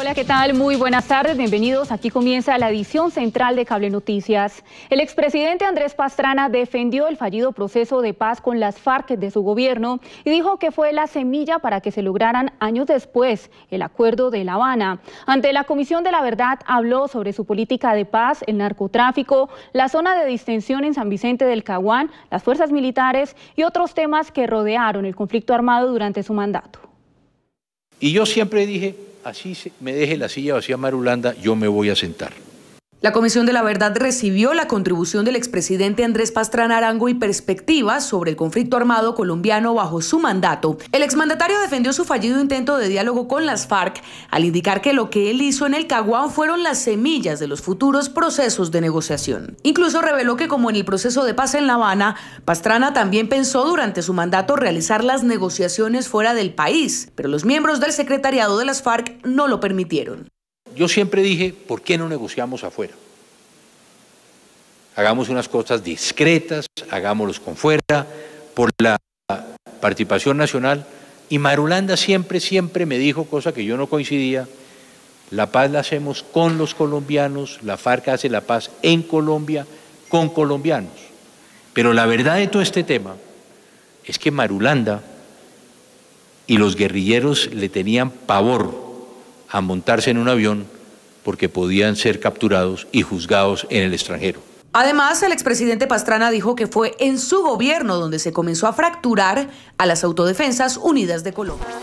Hola, ¿qué tal? Muy buenas tardes, bienvenidos. Aquí comienza la edición central de Cable Noticias. El expresidente Andrés Pastrana defendió el fallido proceso de paz con las FARC de su gobierno y dijo que fue la semilla para que se lograran años después el acuerdo de La Habana. Ante la Comisión de la Verdad habló sobre su política de paz, el narcotráfico, la zona de distensión en San Vicente del Caguán, las fuerzas militares y otros temas que rodearon el conflicto armado durante su mandato. Y yo siempre dije, así me deje la silla vacía Marulanda, yo me voy a sentar. La Comisión de la Verdad recibió la contribución del expresidente Andrés Pastrana Arango y perspectivas sobre el conflicto armado colombiano bajo su mandato. El exmandatario defendió su fallido intento de diálogo con las FARC al indicar que lo que él hizo en el Caguán fueron las semillas de los futuros procesos de negociación. Incluso reveló que como en el proceso de paz en La Habana, Pastrana también pensó durante su mandato realizar las negociaciones fuera del país, pero los miembros del secretariado de las FARC no lo permitieron. Yo siempre dije, ¿por qué no negociamos afuera? Hagamos unas cosas discretas, hagámoslos con fuera, por la participación nacional. Y Marulanda siempre, siempre me dijo, cosa que yo no coincidía, la paz la hacemos con los colombianos, la FARC hace la paz en Colombia, con colombianos. Pero la verdad de todo este tema es que Marulanda y los guerrilleros le tenían pavor a montarse en un avión porque podían ser capturados y juzgados en el extranjero. Además, el expresidente Pastrana dijo que fue en su gobierno donde se comenzó a fracturar a las Autodefensas Unidas de Colombia.